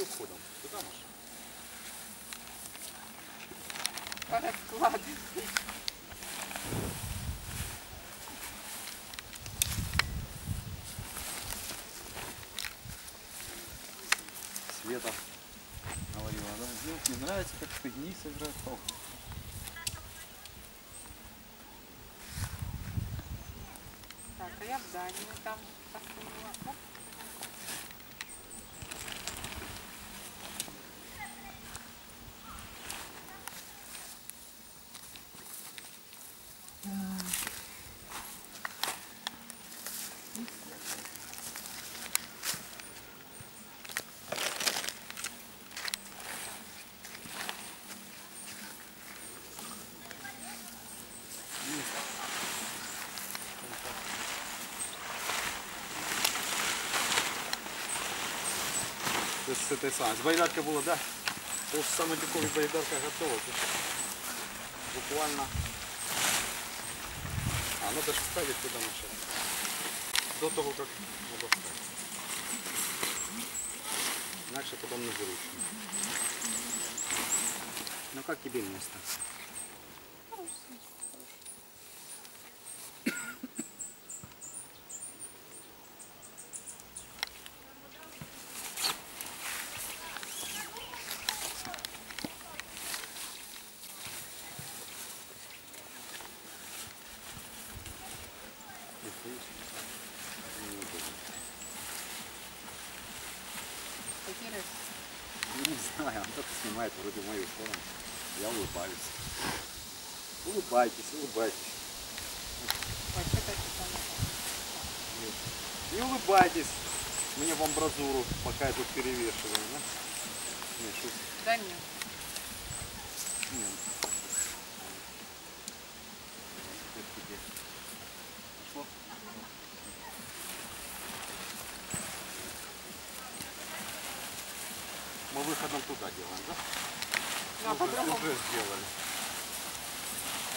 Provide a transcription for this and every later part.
пошли уходом. Куда Маша? Расклад. Света говорила, «Ну, она сделать не нравится, как фигни сыграет толку. Так, а я в здании там посунула. с этой самой. С байдаркой было, да? Потому что самая дикая готова. Буквально... А, ну, надо же вставить туда машину. До того, как надо вставить. Иначе потом не зручно. Ну как тебе место? Раз? Ну, не знаю, он так снимает вроде мою сторону. Я улыбаюсь. Улыбайтесь, улыбайтесь. Ой. Не улыбайтесь мне в амбразуру, пока я тут перевешиваю. Да? Да нет. не. Вот тебе. Пошло? Мы выходом туда делаем, да? Да, Уже- по-другому. Уже сделали.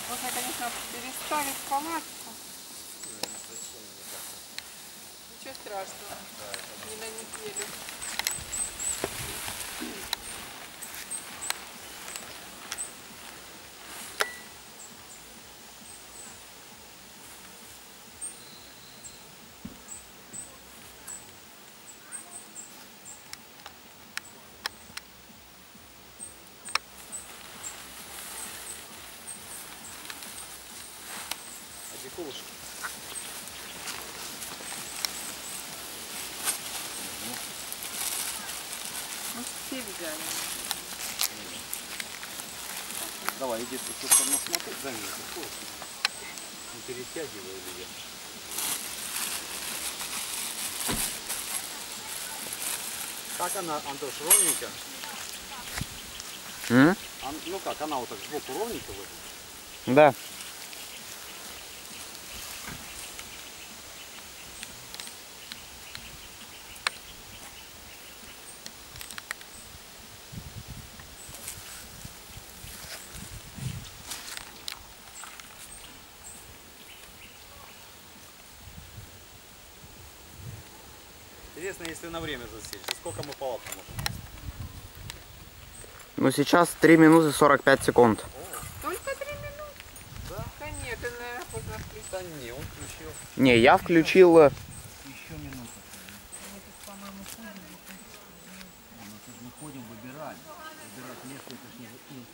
Можно, конечно, переставить палатку. Ничего страшного. Не на неделю. Все взяли. Давай, иди ты тут на смотри, эту колышки. Не перетягивай или я. Как она, Антош, ровненько? М? А, ну как, она вот так сбоку ровненько выглядит? Да. Интересно, если на время засечь, за сколько мы палатку можем? Ну сейчас 3 минуты 45 секунд. Только три минуты? Да. Да нет, ты, наверное, поздно включил. Да не, он включил. Не, я включил... э, Еще минута. Ну, тут мы ходим, выбирать. Выбирать место, это ж не, не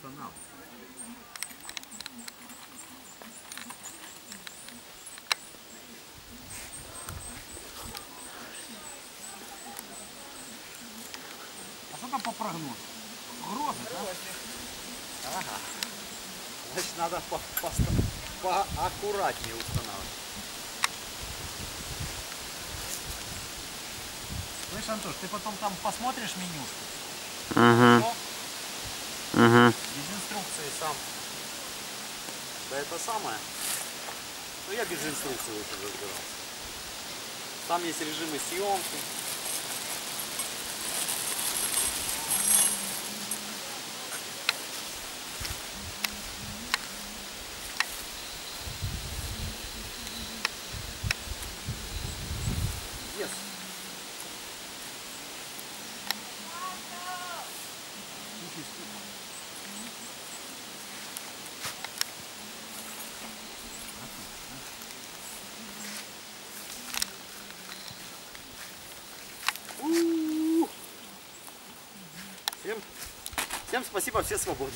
там по прогнозу? Грозы, да? Ага. Значит, надо по, по, поаккуратнее устанавливать. Слышь, Антош, ты потом там посмотришь менюшку? Угу, угу. Без инструкции сам. Да это самое. Ну я без инструкции лучше разбирался. Там есть режимы съемки. Всем спасибо, все свободны.